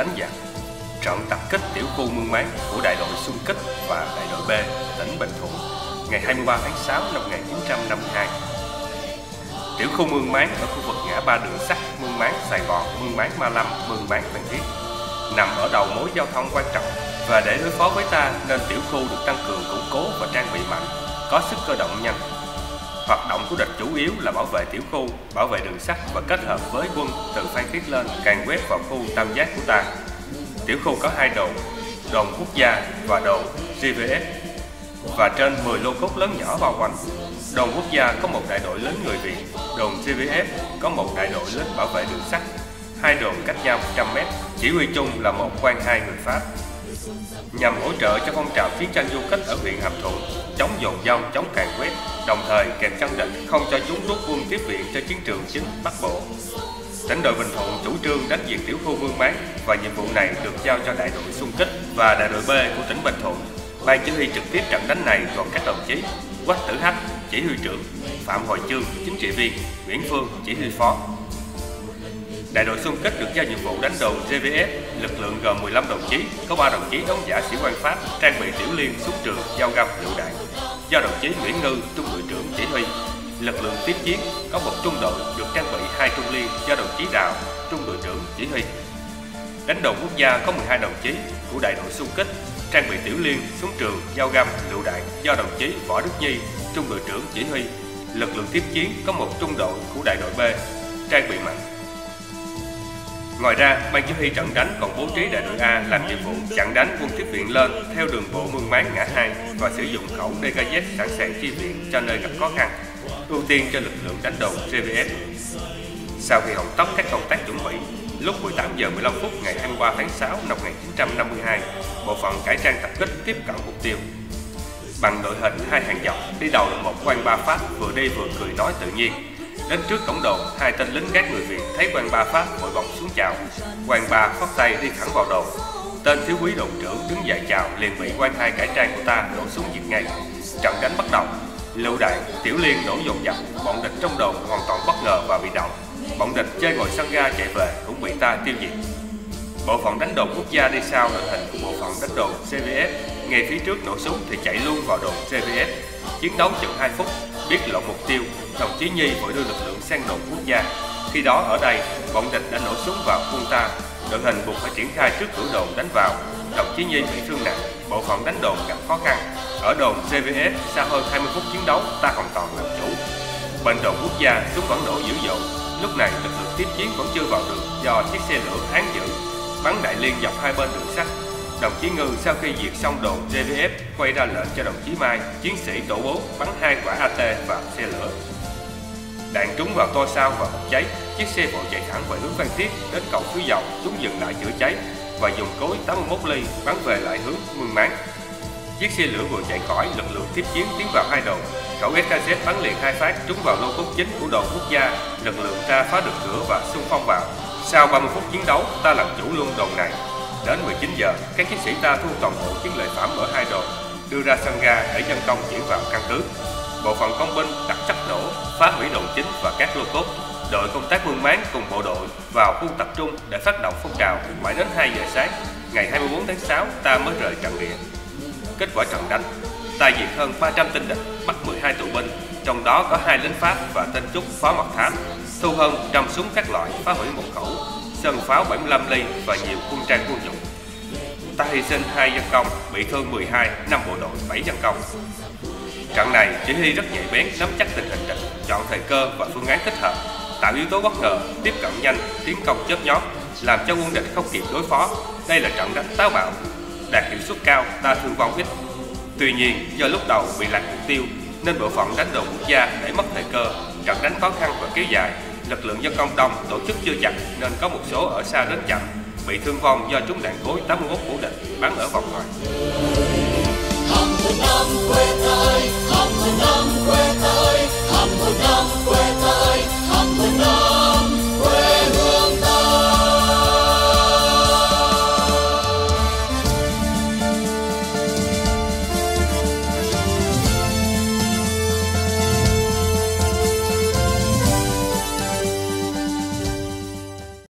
đánh giặc, trận tập kích tiểu khu Mương Máng của đại đội xung kích và đại đội B tỉnh Bình Thuận ngày 23 tháng 6 năm 1952. Tiểu khu Mương Máng ở khu vực ngã ba đường sắt Mương Máng Sài Gòn, Mương Máng Ma Lâm, Mương Máng Phan Thiết nằm ở đầu mối giao thông quan trọng và để đối phó với ta nên tiểu khu được tăng cường củng cố và trang bị mạnh, có sức cơ động nhanh. Hoạt động của địch chủ yếu là bảo vệ tiểu khu, bảo vệ đường sắt và kết hợp với quân từ Phan Thiết lên càng quét vào khu tam giác của ta. Tiểu khu có hai đồn, đồn quốc gia và đồn GVS và trên 10 lô cốt lớn nhỏ bao quanh. Đồn quốc gia có một đại đội lớn người Việt, đồn GVS có một đại đội lớn bảo vệ đường sắt. Hai đồn cách nhau 100 mét, chỉ huy chung là một quan hai người Pháp. Nhằm hỗ trợ cho phong trào chiến tranh du kích ở huyện Hàm Thuận, chống dồn dông, chống càn quét, đồng thời kèm chân định không cho chúng rút quân tiếp viện cho chiến trường chính Bắc Bộ. Tỉnh đội Bình Thuận chủ trương đánh diệt tiểu khu Vương Mán và nhiệm vụ này được giao cho đại đội xung kích và đại đội B của tỉnh Bình Thuận. Ban chỉ huy trực tiếp trận đánh này gồm các đồng chí Quách Tử Hách, chỉ huy trưởng, Phạm Hội Chương, chính trị viên, Nguyễn Phương, chỉ huy phó. Đại đội xung kích được giao nhiệm vụ đánh đồn GVS, lực lượng gồm 15 đồng chí, có 3 đồng chí đóng giả sĩ quan Pháp, trang bị tiểu liên, súng trường, dao găm, lựu đạn. Do đồng chí Nguyễn Ngư, trung đội trưởng chỉ huy, lực lượng tiếp chiến có một trung đội được trang bị hai trung liên do đồng chí Đào, trung đội trưởng chỉ huy. Đánh đồn quốc gia có 12 đồng chí của đại đội xung kích, trang bị tiểu liên, súng trường, dao găm, lựu đạn do đồng chí Võ Đức Nhi, trung đội trưởng chỉ huy. Lực lượng tiếp chiến có một trung đội của đại đội B, trang bị mạnh. Ngoài ra, ban chỉ huy trận đánh còn bố trí đại đội A làm nhiệm vụ chặn đánh quân tiếp viện lên theo đường bộ Mương Máng ngã 2 và sử dụng khẩu DKZ sẵn sàng chi viện cho nơi gặp khó khăn, ưu tiên cho lực lượng đánh đầu GVS. Sau khi hoàn tất các công tác chuẩn bị, lúc 18 giờ 15 phút ngày 23 tháng 6 năm 1952, bộ phận cải trang tập kích tiếp cận mục tiêu. Bằng đội hình hai hàng dọc, đi đầu là một quan ba Pháp vừa đi vừa cười nói tự nhiên, Đến trước cổng đồn, hai tên lính gác người Việt thấy quan ba Pháp vội vòng xuống chào. Quan ba khoát tay đi thẳng vào đồn. Tên thiếu quý đồn trưởng đứng dậy chào liền bị quan hai cải trang của ta nổ súng diệt ngay. Trận đánh bắt đầu. Lựu đạn, tiểu liên nổ dồn dập, bọn địch trong đồn hoàn toàn bất ngờ và bị động. Bọn địch chơi ngồi sân ga chạy về cũng bị ta tiêu diệt. Bộ phận đánh đồn quốc gia đi sau đội hình của bộ phận đánh đồn CVS. Ngay phía trước nổ súng thì chạy luôn vào đồn CVS. Chiến đấu chừng 2 phút, biết lộ mục tiêu, đồng chí Nhi vội đưa lực lượng sang đồn quốc gia. Khi đó ở đây, bọn địch đã nổ súng vào quân ta. Đội hình buộc phải triển khai trước cửa đồn đánh vào. Đồng chí Nhi bị thương nặng, bộ phận đánh đồn gặp khó khăn. Ở đồn CVS, sau hơn 20 phút chiến đấu, ta hoàn toàn làm chủ. Bên đồn quốc gia, súng vẫn nổ dữ dội. Lúc này, lực lượng tiếp chiến vẫn chưa vào được do chiếc xe lửa án giữ, bắn đại liên dọc hai bên đường sắt Đồng chí Ngư sau khi diệt xong đồn JVF quay ra lệnh cho đồng chí Mai, chiến sĩ tổ bố bắn hai quả AT vào xe lửa. Đạn trúng vào toa sao và bốc cháy, chiếc xe vội chạy thẳng về hướng Phan Thiết đến cầu Suối Dầu, chúng dừng lại chữa cháy và dùng cối 81 ly bắn về lại hướng Mương Máng. Chiếc xe lửa vừa chạy khỏi, lực lượng tiếp chiến tiến vào hai đồn. Khẩu SKZ bắn liền hai phát trúng vào lô cốt chính của đồn quốc gia, lực lượng ta phá được cửa và xung phong vào. Sau 30 phút chiến đấu, ta làm chủ luôn đồn này. Đến 19 giờ, các chiến sĩ ta thu toàn bộ chiến lợi phẩm ở hai đồn, đưa ra sân ga để dân công chuyển vào căn cứ. Bộ phận công binh đặt chất nổ, phá hủy đồn chính và các lô cốt. Đội công tác mương máng cùng bộ đội vào khu tập trung để phát động phong trào mãi đến 2 giờ sáng. Ngày 24 tháng 6, ta mới rời trận địa. Kết quả trận đánh, ta diệt hơn 300 tên địch, bắt 12 tù binh, trong đó có hai lính Pháp và tên Trúc phó mật thám, thu hơn trăm súng các loại, phá hủy một khẩu, sơn pháo 75 ly và nhiều quân trang quân dụng. Ta hy sinh hai dân công, bị thương 12, năm bộ đội, 7 dân công. Trận này chỉ huy rất nhạy bén nắm chắc tình hình địch, chọn thời cơ và phương án thích hợp, tạo yếu tố bất ngờ, tiếp cận nhanh, tiến công chớp nhóm, làm cho quân địch không kịp đối phó. Đây là trận đánh táo bạo, đạt hiệu suất cao, ta thương vong ít. Tuy nhiên, do lúc đầu bị lạc mục tiêu nên bộ phận đánh đồn quốc gia để mất thời cơ, trận đánh khó khăn và kéo dài, lực lượng dân công đông tổ chức chưa chặt nên có một số ở xa đến chậm, bị thương vong do trúng đạn cối 81 của địch bắn ở vòng ngoài. Năm quê ta ơi, hầm một năm quê ta hầm năm quê ta ơi, hầm